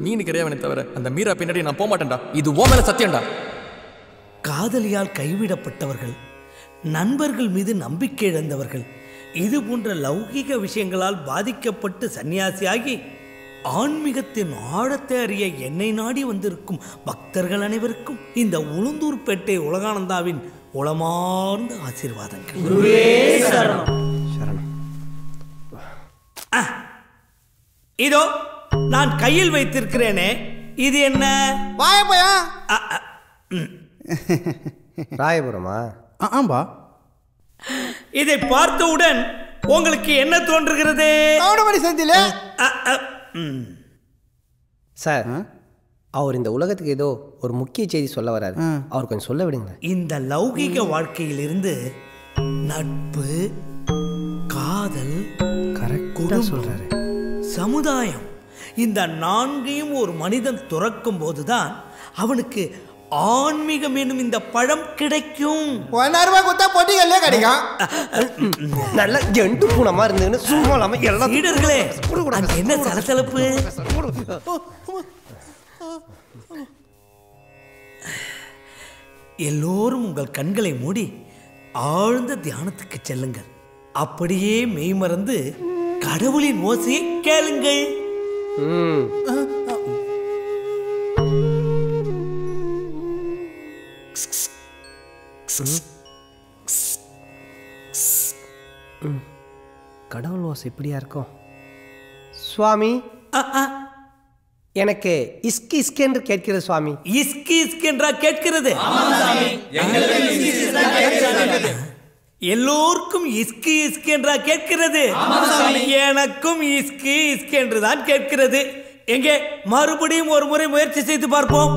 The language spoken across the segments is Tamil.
மீன் கிடையாவனே தவிர அந்த மீரா பின்னாடி நான் போக மாட்டேன்டா இது ஓ மேல சத்தியம்டா. காதலியால் கைவிடப்பட்டவர்கள் நண்பர்கள் மீது நம்பிக்கை இழந்தவர்கள் இது போன்ற லௌகிக விஷயங்களால் பாதிக்கப்பட்டு சன்னியாசியாகி ஆன்மீகத்தின் ஆழத்தை அறிய என்னை நாடி வந்திருக்கும் பக்தர்கள் அனைவருக்கும் இந்த உளுந்தூர்பேட்டை உலகானந்தாவின் உளமார்ந்த ஆசீர்வாதங்கள். இதோ நான் கையில் வைத்திருக்கிறேனே. இது என்ன? வாயப்பையா? ராயபுரமா? ஆம்பா. இதை பார்த்தவுடன் உங்களுக்கு என்ன தோன்றுகிறது? கவுண்டமணி செந்தில. சார் அவர் இந்த உலகத்துக்கு ஏதோ ஒரு முக்கிய செய்தி சொல்ல வராரு. அவர் கொஞ்சம் சொல்ல விடுங்க இந்த லௌகிக வாழ்க்கையிலிருந்து நட்பு காதல் கரெக்டாக சொல்றாரு. சமுதாயம் இந்த நான்கையும் ஒரு மனிதன் துறக்கும் போதுதான் அவனுக்கு ஆன்மீகம் என்னும் இந்த பழம் கிடைக்கும். ரூபாய் கொடுத்தா பொட்டிகள்லே கிடைக்கும். நல்ல ஜெண்டு பூனமா இருந்ததுன்னு சும்மா இல்லாம எல்லாம் சீடர்களே அங்க என்ன சலசலப்பு? எல்லோரும் உங்கள் கண்களை மூடி ஆழ்ந்த தியானத்துக்கு செல்லுங்கள். அப்படியே மெய்மறந்து கடவுளின் ஓசையை கேளுங்கள். கடவுள் ஓசை இப்படியா இருக்கும்? சுவாமி. எனக்கு இஸ்கி இஸ்கி என்று கேட்கிறது சுவாமி. இஸ்கி இஸ்கி என்றா கேட்கிறது. எல்லோருக்கும் இஸ்கி இஸ்கி என்றா கேட்கிறது. எனக்கும் இஸ்கி இஸ்கி என்றுதான் கேட்கிறது. எங்கே? மறுபடியும் ஒரு முறை முயற்சி செய்து பார்ப்போம்.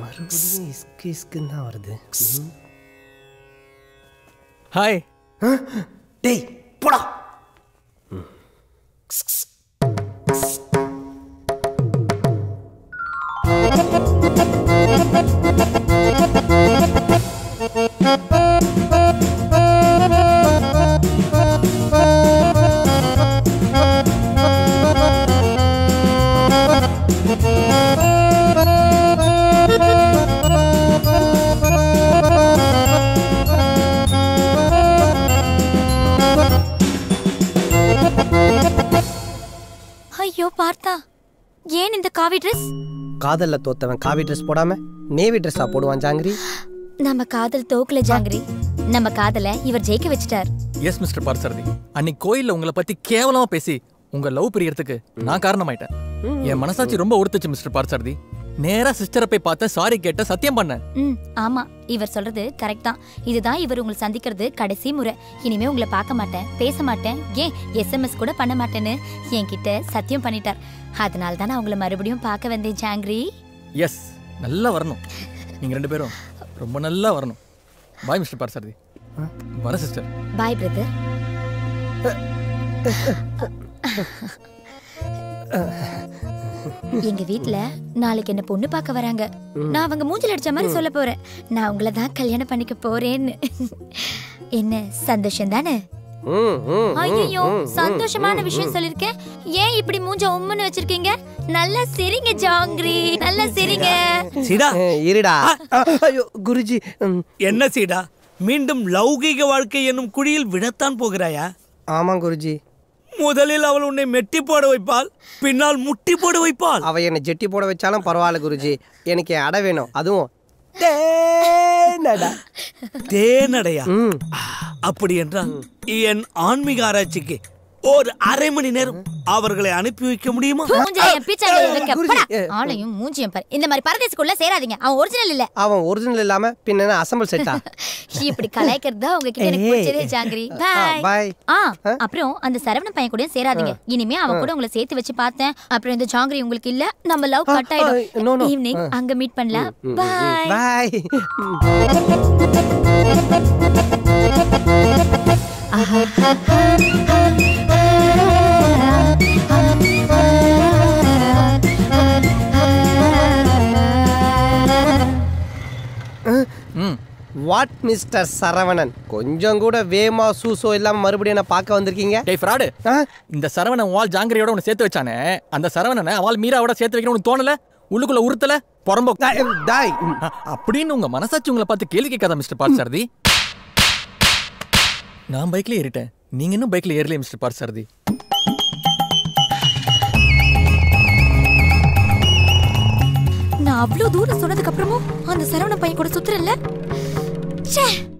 மறுபடியும் இஸ்கி இஸ்குன்னு தான் வருது. ஹாய். டேய் போடா. ஐயோ பார்த்தா. ஏன் இந்த காவி ட்ரெஸ் காதல்ல தோத்தவன் காவி ட்ரெஸ் போடாம நேவி ட்ரெஸ்ஸா போடுவான் ஜாங்கிரி. நம்ம காதல் தோக்கல ஜாங்கிரி. நம்ம காதல இவர் ஜெயிக்க வச்சிட்டார். எஸ் மிஸ்டர் பார்சரதி அன்னைக்கு கோயில்ல உங்களை பத்தி கேவலமா பேசி உங்க லவ் பிரியறதுக்கு நான் காரணமாயிட்டேன். என் மனசாட்சி ரொம்ப உறுத்துச்சு மிஸ்டர் பார்சரதி நேரா சிஸ்டரை போய் பார்த்தேன் சாரி கேட்ட சத்தியம் பண்ணேன். ஆமா. இவர் சொல்றது கரெக்ட் தான். இதுதான் இவர் உங்களை சந்திக்கிறது கடைசி முறை. இனிமே உங்களை பார்க்க மாட்டேன். பேச மாட்டேன். ஏன்? எஸ்எம்எஸ் கூட பண்ண மாட்டேன்னு என்கிட்ட சத்தியம் பண்ணிட்டார். அதனால தான் நான் உங்களை மறுபடியும் பார்க்க வந்தேன் ஜாங்கிரி. எஸ் நல்லா வரணும். நீங்க ரெண்டு பேரும் ரொம்ப நல்லா வரணும். பாய் மிஸ்டர் பார்சரதி வர சிஸ்டர் பாய் பிரதர் எங்க வீட்ல நாளைக்கு என்ன பொண்ணு பார்க்க வராங்க. நான் அவங்க மூஞ்சில அடிச்ச மாதிரி சொல்ல போறேன். நான் உங்களை தான் கல்யாணம் பண்ணிக்க போறேன்னு. என்ன சந்தோஷம் தானே? ஐயோ சந்தோஷமான விஷயம். சொல்லிருக்கேன் ஏன் இப்படி மூஞ்ச உம்முன்னு வச்சிருக்கீங்க? நல்லா சிரிங்க ஜாங்கிரி. நல்லா சிரிங்க. சீடா இருடா. ஐயோ குருஜி. என்ன சீடா மீண்டும் லௌகீக வாழ்க்கை என்னும் குழியில் விழத்தான் போகிறாயா? ஆமா குருஜி. முதலில் அவள் உன்னை மெட்டி போட வைப்பாள் பின்னால் முட்டி போட வைப்பாள். அவ என்னை ஜெட்டி போட வச்சாலும் பரவாயில்ல குருஜி. எனக்கு என் அடை வேணும். அதுவும் தேனடா. தேனடையா? அப்படி என்றால் என் ஆன்மீக ஆராய்ச்சிக்கு ஒரு அரை மணி நேரம் அவர்களை அனுப்பி வைக்க முடியுமா. ஆளையும் மூஞ்சியும் பாரு. இந்த மாதிரி பரதேசுக்குள்ள சேராதீங்க. அவன் ஒரிஜினல் இல்ல. அவன் ஒரிஜினல் இல்லாம பின்ன அசம்பிள் செட்டா இப்படி கலாய்க்கிறது? தான் உங்ககிட்ட எனக்கு. பிடிச்சதே ஜாங்கிரி. பாய் ஆ அப்புறம் அந்த சரவண பையன் கூட சேராதீங்க. இனிமே அவன் கூட உங்களை சேர்த்து வச்சு பார்த்தேன். அப்புறம் இந்த ஜாங்கிரி உங்களுக்கு இல்ல. நம்ம லவ் கட் ஆயிடும். ஈவினிங். அங்க மீட் பண்ணலாம். பாய் பாய் வாட் மிஸ்டர் சரவணன்? கொஞ்சம் கூட வேமா சூசோ இல்லாம மறுபடியும் என்ன பார்க்க வந்திருக்கீங்க? டேய் ஃப்ராடு. ஆ? இந்த சரவணன் வால் ஜாங்கிரியோட உன்னை சேர்த்து வச்சானே. அந்த சரவணனை அவள் மீராவோட சேர்த்து வைக்கணும் உனக்கு தோணல? உள்ளுக்குள்ள உறுத்தல? புறம்போ. டாய், அப்படின்னு உங்க மனசாட்சி உங்களை பார்த்து கேள்வி கேட்காத மிஸ்டர் பார்சாரதி. நான் பைக்ல ஏறிட்டேன். நீங்க இன்னும் பைக்ல ஏறலையே மிஸ்டர் பார்சாரதி. நான் அவ்வளவு தூரம் சொன்னதுக்கு அப்புறமும் அந்த சரவண பையன் கூட சுத்துறல்ல? じ。